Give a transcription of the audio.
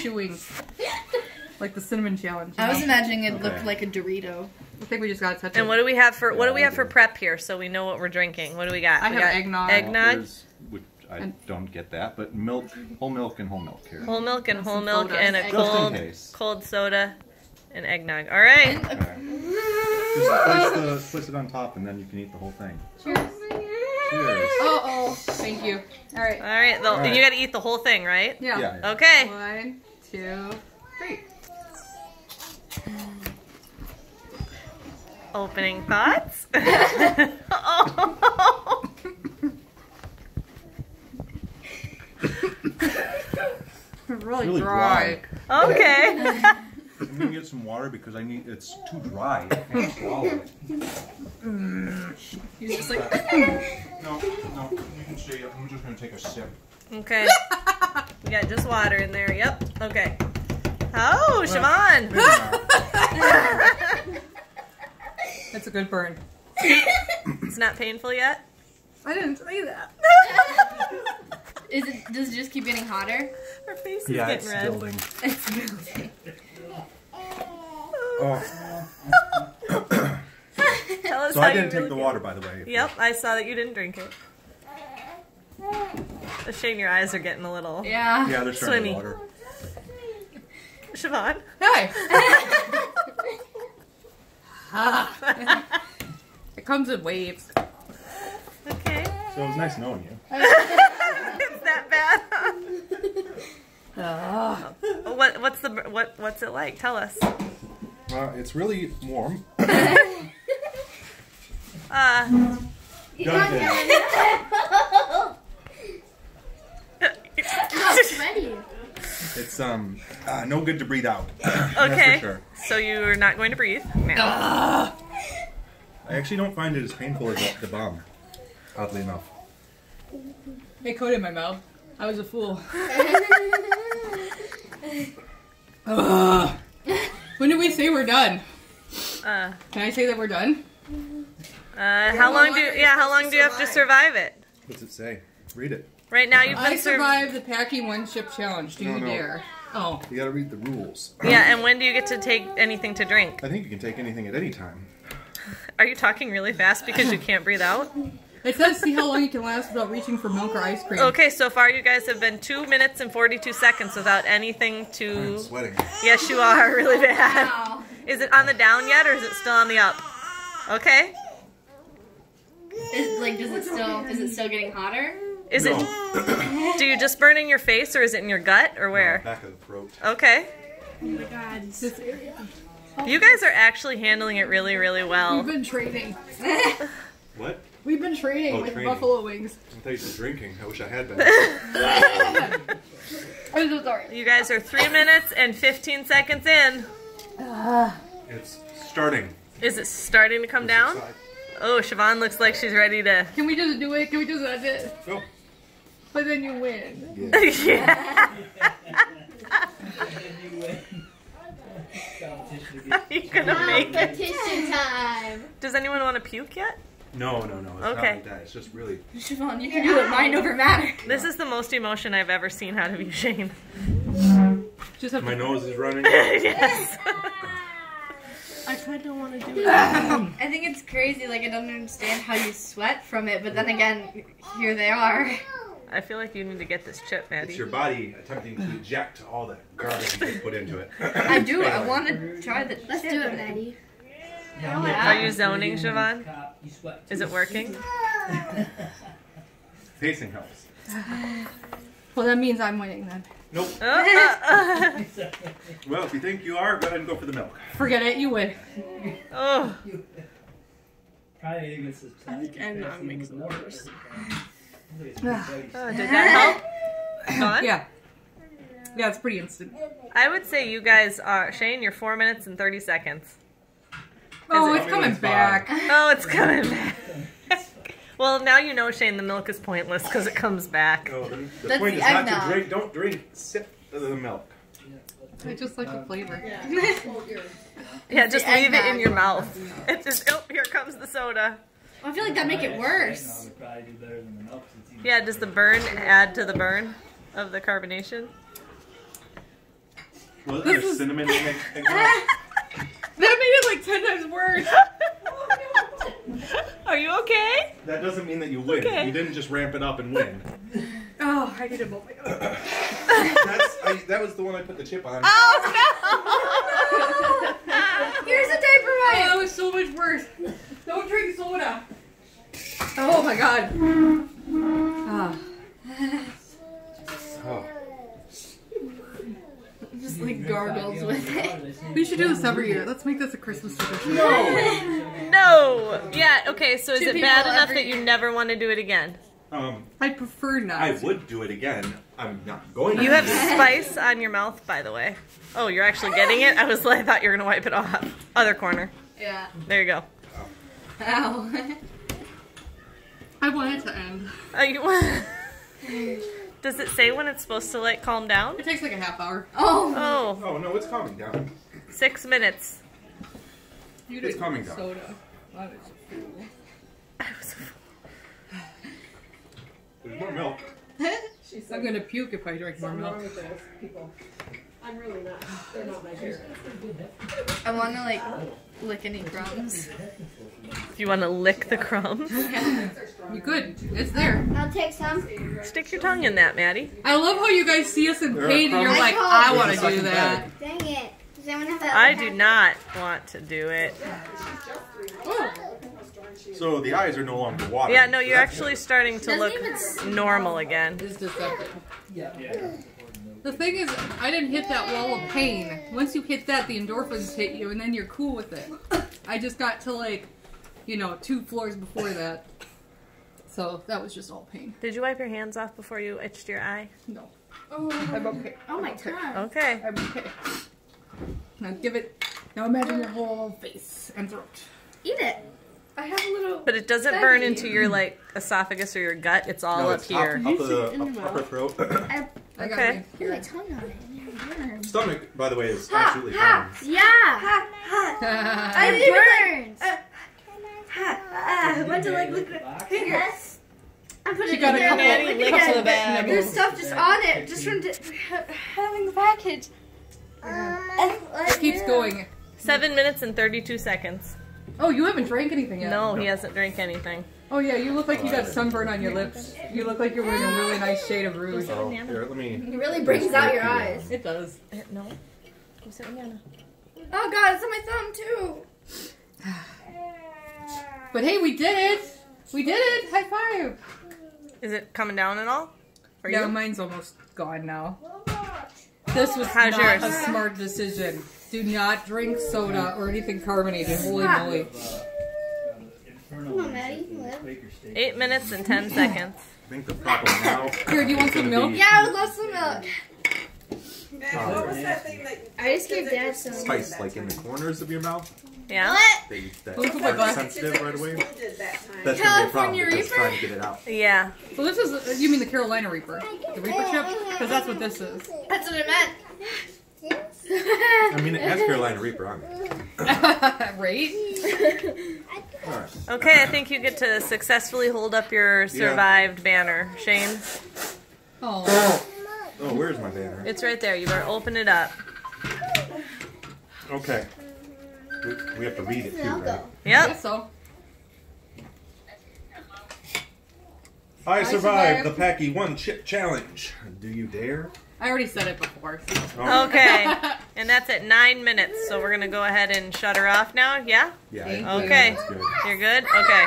chewing. Like the cinnamon challenge. you I was know? imagining it looked like a Dorito. I think we just gotta touch And it. what do we have for what do we Yeah, have for prep here so we know what we're drinking? What do we got? I we have got eggnog. Eggnog, There's- which I And- don't get that, but milk, whole milk and whole milk here. whole milk and whole some milk soda. and a Just cold cold soda and eggnog. All right. And. Just place, the, place it on top and then you can eat the whole thing. Cheers. Cheers. Oh, oh. Thank you. All right. All right. The, All right. You got to eat the whole thing, right? Yeah. Yeah. yeah. Okay. One, two, three. Opening thoughts. oh. Really, Really dry. Okay. I'm gonna get some water because I need. It's too dry. I can't swallow it. He's just like, No, no. You can stay. I'm just gonna take a sip. Okay. We got just water in there. Yep. Okay. Oh, Siobhan. Maybe that's a good burn. It's not painful yet. I didn't say that. Is it? Does it just keep getting hotter? Her face is yeah, getting it's red. building. It's building. Oh, Tell us so how I didn't take really the water, by the way. Yep, I saw that you didn't drink it. Shane, your eyes are getting a little. Yeah. Yeah, they're starting Swimmy. to water. Siobhan. Hi. Ah. it comes in waves. Okay. So it was nice knowing you. it's that bad. Ah. what what's the what what's it like? Tell us. Uh, it's really warm. Uh, Ready. It's um uh, no good to breathe out. That's okay. for sure. So you are not going to breathe now. I actually don't find it as painful as the, the bomb. Oddly enough. It coated my mouth. I was a fool. Ugh. When did we say we're done? Uh, Can I say that we're done? Uh, how long do yeah? How long do you have to survive it? What's it say? Read it. Right now you've I been sur- survived the Paqui One Chip Challenge. Do No, you no. dare? Oh, You gotta read the rules. Yeah, and when do you get to take anything to drink? I think you can take anything at any time. Are you talking really fast because you can't breathe out? it says see how long you can last without reaching for milk or ice cream. Okay, so far you guys have been two minutes and forty-two seconds without anything to. I'm to. sweating. Yes, you are really bad. Wow. Is it on the down yet, or is it still on the up? Okay. Is, like, does it still? Is it still getting hotter? Is No. it? Do you just burn in your face, or is it in your gut, or where? Back of the throat. Okay. Oh my god. This area. You guys are actually handling it really, really well. We've been training. What? We've been training Oh, with training. buffalo wings. I thought you said drinking. I wish I had been. I'm so sorry. You guys are three minutes and fifteen seconds in. it's starting. Is it starting to come down? Oh, Siobhan looks like she's ready to. Can we just do it? Can we just end it? Go. But then you win. Yeah. yeah. Are you gonna make it? Competition time. Does anyone want to puke yet? No, no, no. It's Okay. not like that. It's just really. Siobhan, you can do it. Mind over matter. This is the most emotion I've ever seen out of you, Shane. Just have My to. nose is running. yes. I kind of want to do it. I think it's crazy. Like, I don't understand how you sweat from it, but then again, here they are. I feel like you need to get this chip, Maddie. It's your body attempting to eject all the garbage you put into it. I do. I want to try the. Let's do it, Maddie. Are you zoning, Siobhan? Is it working? Pacing helps. Well, that means I'm winning then. Nope. Oh, uh, uh. Well, if you think you are, go ahead and go for the milk. Forget it, you win. oh. I think eggnog makes it worse. Did that help? Sean? Yeah. Yeah, it's pretty instant. I would say you guys are Shane. You're four minutes and thirty seconds. Oh, it's coming back. Oh, it's coming back. well, now you know, Shane. The milk is pointless because it comes back. No, the, the That's point the is not to drink. Don't drink. Sip of the milk. I just like the uh, flavor. Yeah, just the leave it in your mouth. It just oh, here comes the soda. I feel like that make it worse. Yeah, does the burn add to the burn of the carbonation? Was This there is- cinnamon in it? That made it like ten times worse. Are you okay? That doesn't mean that you win. Okay. You didn't just ramp it up and win. Oh, I need a moment. That's I, that was the one I put the chip on. Oh no! Here's a diaper Oh, that was so much worse. Don't drink soda. Oh my god. Ah. Oh. Just like gargles with it. We should do this every year. Let's make this a Christmas tradition. no! No! Yeah, okay, so is Two it bad enough every that you never want to do it again? Um, I prefer not. I would do it again. I'm not going to. You have spice on your mouth, by the way. Oh, you're actually getting it? I was I thought you were gonna wipe it off. Other corner. Yeah. There you go. Ow. I want it to end. Are you Does it say when it's supposed to like calm down? It takes like a half hour. oh. Oh, Oh no, it's calming down. six minutes. You It's calming down. Soda. That is cool. There's more milk. I'm gonna puke if I drink more milk. I'm really not. They're not my parents. I want to like lick any crumbs. Do you want to lick the crumbs? You could. It's there. I'll take some. Stick your tongue in that, Maddie. I love how you guys see us in There pain and you're crumbs. like, I I want to do that. Dang it. Does anyone have that? I do not want to do it. So the eyes are no longer water. Yeah, no, you're actually starting to look normal again. It's deceptive. The thing is, I didn't hit that wall of pain. Once you hit that, the endorphins hit you, and then you're cool with it. I just got to like, you know, two floors before that. So that was just all pain. Did you wipe your hands off before you itched your eye? No. Oh, I'm okay. Oh my god. Okay. I'm okay. Now give it. Now imagine your whole face and throat. Eat it. I have a little. But it doesn't burn into your like esophagus or your gut. It's all No, up it's here. Up, up the up, upper throat. I got Okay. it. Put my tongue on it. and it. Stomach, by the way, is absolutely fine. Yeah. I It burns. Uh, uh, I went to like look at fingers. I put She it got in a there. couple- Look couple again. of bad There's stuff just on it, just from having the package. Uh, It keeps going. Seven minutes and 32 seconds. Oh, you haven't drank anything yet. No, he hasn't drank anything. Oh yeah, you look like you got sunburn on your lips. You look like you're wearing a really nice shade of rouge. So here, let me. It really brings out your eyes. It does. Uh, No. Go sit with Nana. Oh god, it's on my thumb too. But hey, we did it! We did it! High five! Is it coming down at all? For yeah, you? mine's almost gone now. This was How's not yours? a smart decision. Do not drink soda or anything carbonated. Holy ah. moly! Come on, Maddie. Eight minutes and 10 seconds. I think the problem now. Here, do you want some milk? Yeah, I would love some milk. What was that thing that I just gave Dad some. Spice like in the corners of your mouth. Yeah? That, you, that Look at my are butt. sensitive right away. that? That's gonna be a problem California because Reaper? trying to get it out. Yeah. So this is, you mean the Carolina Reaper? The Reaper chip? Because that's what this is. That's what I I mean, it has Carolina Reaper on it. right? Alright. Okay, I think you get to successfully hold up your survived banner. Shane, Oh. Oh, where's my banner? it's right there. You better open it up. Okay. We, we have to read it too, right? I Yep. guess so. I survived survived. the Paqui One Chip Challenge. Do you dare? I already said it before. So. Oh, Okay. And that's at nine minutes, so we're gonna go ahead and shut her off now. Yeah? yeah. Thank I- you. Okay. Good. You're good? Okay.